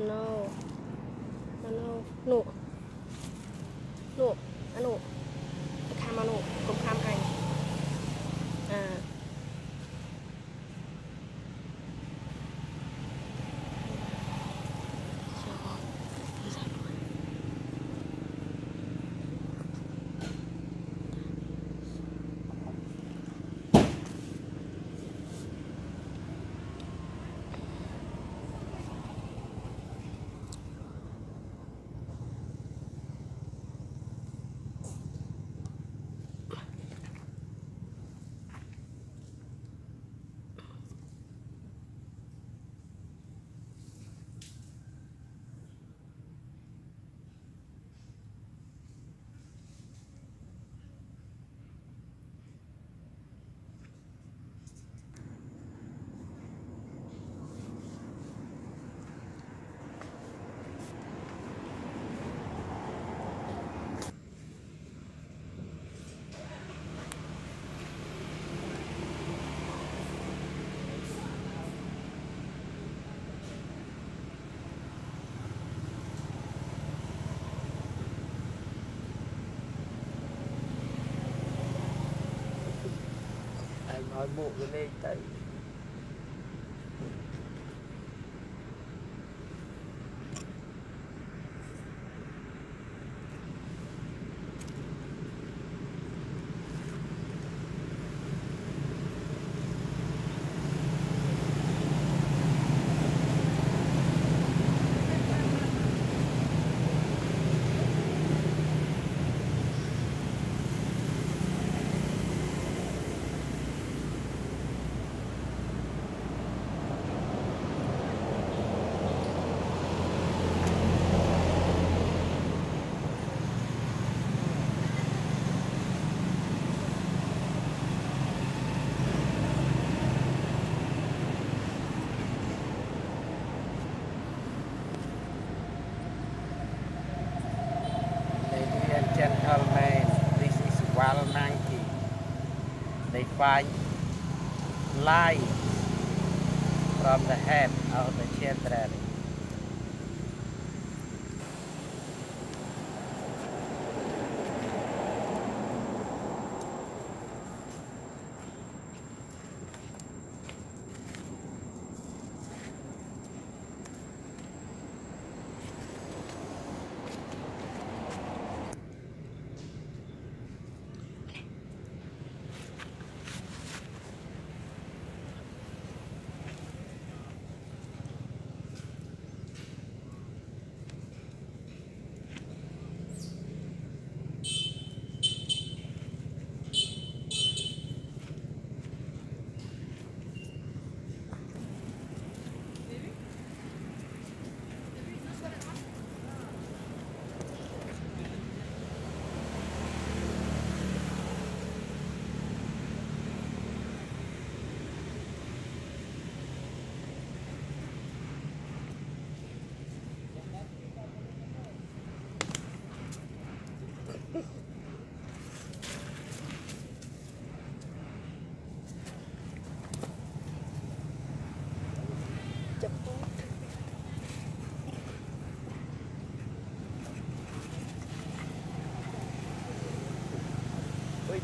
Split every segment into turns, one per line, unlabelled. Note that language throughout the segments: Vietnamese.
no, no, no, no. あも
う
埋めい
find light from the head of the children.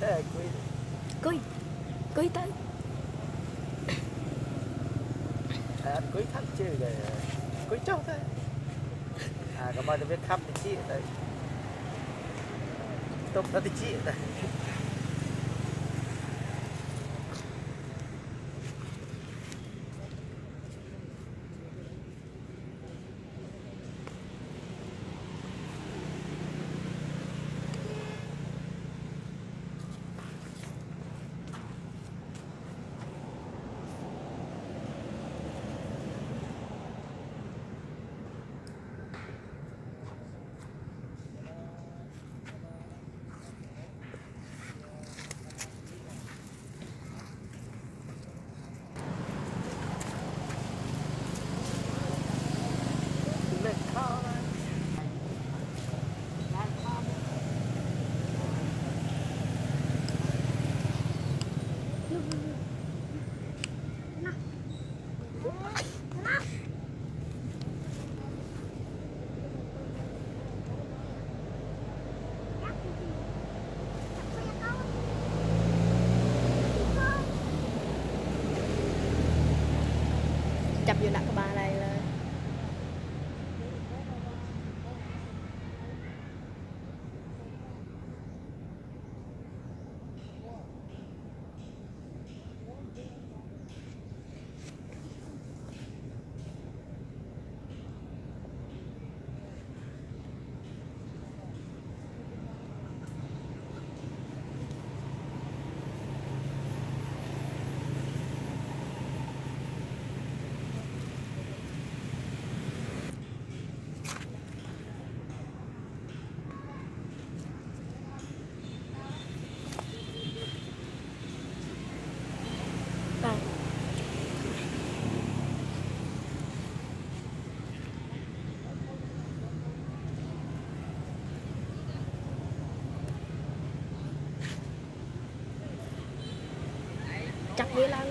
cưới thế cưới
cưới cưới tới.
À, anh
cưới thăm chứ để cưới cháu thôi.
À cảm ơn đã biết thăm thì chị đây.
Tốt nó thì chị đây. Oh,
chặt đi là